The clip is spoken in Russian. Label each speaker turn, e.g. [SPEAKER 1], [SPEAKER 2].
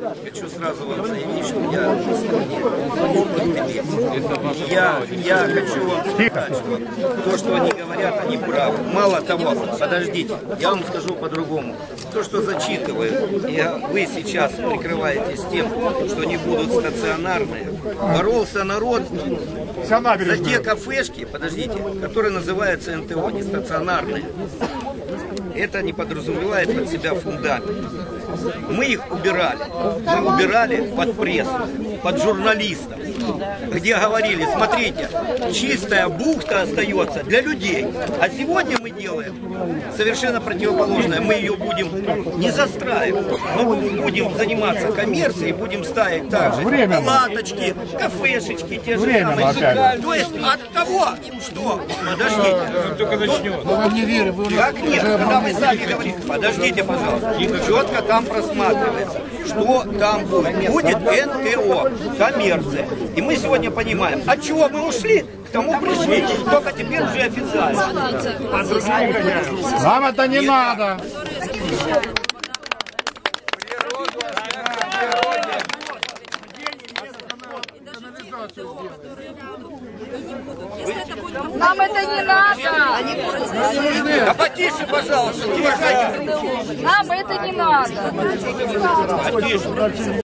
[SPEAKER 1] Хочу сразу вам заявить, что я интересов. Я, я хочу вам сказать, что то, что они говорят, они правы. Мало того, подождите, я вам скажу по-другому. То, что зачитывают, и вы сейчас прикрываетесь тем, что они будут стационарные. Боролся народ за те кафешки, подождите, которые называются НТО, не стационарные. Это не подразумевает под себя фундамент. Мы их убирали. Мы убирали под прессу, под журналистов, где говорили, смотрите, чистая бухта остается для людей. А сегодня мы делаем совершенно противоположное. Мы ее будем не застраивать, мы будем заниматься коммерцией, будем ставить также палаточки, кафешечки, те же
[SPEAKER 2] Временно
[SPEAKER 1] самые.
[SPEAKER 2] опять.
[SPEAKER 1] То есть от того, что, подождите,
[SPEAKER 2] Только
[SPEAKER 3] вы
[SPEAKER 1] как нет, когда вы сами говорите, подождите, пожалуйста, четко там просматривается, что там будет. Будет НТО, коммерция. И мы сегодня понимаем, от чего мы ушли, к тому пришли, только теперь уже официально.
[SPEAKER 2] Вам это не надо.
[SPEAKER 4] Нам это не надо.
[SPEAKER 1] А потише, пожалуйста,
[SPEAKER 4] Нам это не надо.
[SPEAKER 1] потише.